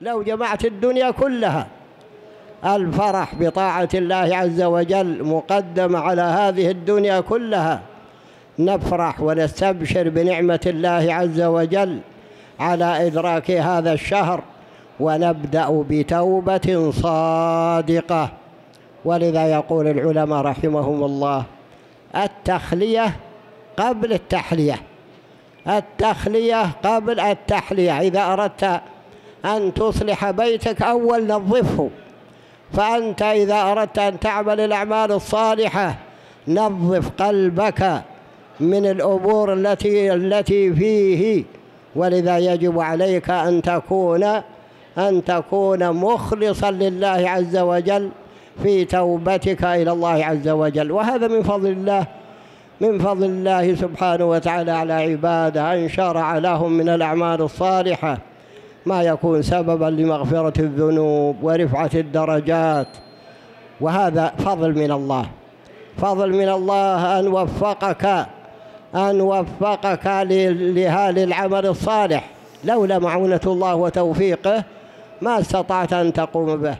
لو جمعت الدنيا كلها الفرح بطاعة الله عز وجل مقدم على هذه الدنيا كلها. نفرح ونستبشر بنعمة الله عز وجل على إدراك هذا الشهر ونبدأ بتوبة صادقة. ولذا يقول العلماء رحمهم الله التخلية قبل التحلية. التخلية قبل التحلية. إذا أردت أن تصلح بيتك أول نظفه. فأنت إذا أردت أن تعمل الأعمال الصالحة نظف قلبك من الأمور التي التي فيه. ولذا يجب عليك أن تكون أن تكون مخلصا لله عز وجل في توبتك إلى الله عز وجل. وهذا من فضل الله من فضل الله سبحانه وتعالى على عباده. أن شرع لهم من الأعمال الصالحة. ما يكون سببا لمغفرة الذنوب ورفعة الدرجات. وهذا فضل من الله. فضل من الله أن وفقك أن وفقك لهذا العمل الصالح. لولا معونة الله وتوفيقه ما استطعت أن تقوم به.